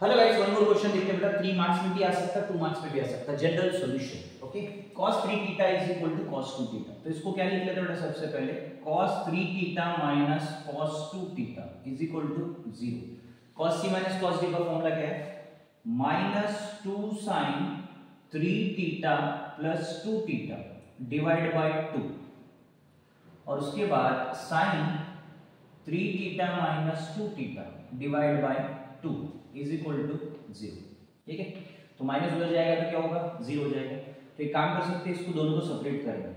Hello guys one more question देखते हैं बेटा. 3 मार्क्स में भी आ सकता है 2 मार्क्स में भी आ सकता. है general solution okay cos 3 theta is equal to cos 2 theta तो इसको क्या लिख लेते हैं बेटा सबसे पहले? Cos 3 theta minus cos 2 theta is equal to 0 cos c minus cos d का फॉर्मूला क्या है? Minus 2 sin 3 theta plus 2 theta divide by 2 और उसके बाद sin 3 theta minus 2 theta divide by 2 is equal to zero. ठीक है? तो minus उधर जाएगा तो क्या होगा? ज़ीरो हो जाएगा। तो एक काम कर सकते हैं, इसको दोनों को सेपरेट करेंगे।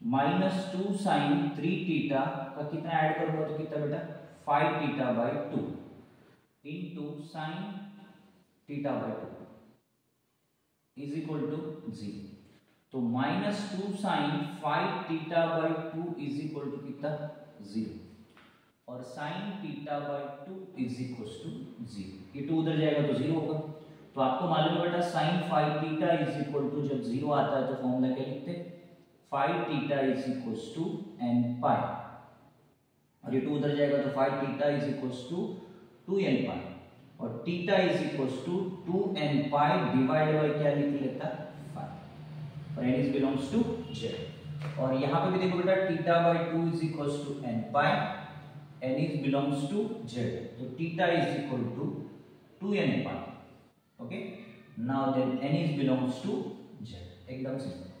Minus two sine three theta का कितना ऐड करूँगा तो कितना बेटा? Five theta by two into sine theta by two is equal to zero तो minus two sine five theta by two is equal to कितना? ज़ीरो। और sine theta by two is equal to zero ये two उधर जाएगा तो zero होगा। तो आपको मालूम है बेटा sine five theta is equal to जब ज़ीरो आता है तो फॉर्मूला क्या लिखते five theta is equal to n pi और ये टू उधर जाएगा तो five theta is equal to two n pi और theta is equal to two n pi divide by क्या लिख लेता? फाइव और n is belongs to Z और यहाँ पे भी देखो बेटा theta by two is equal two n pi n is belongs to z so theta is equal to 2n pi okay now then n is belongs to z एकदम simple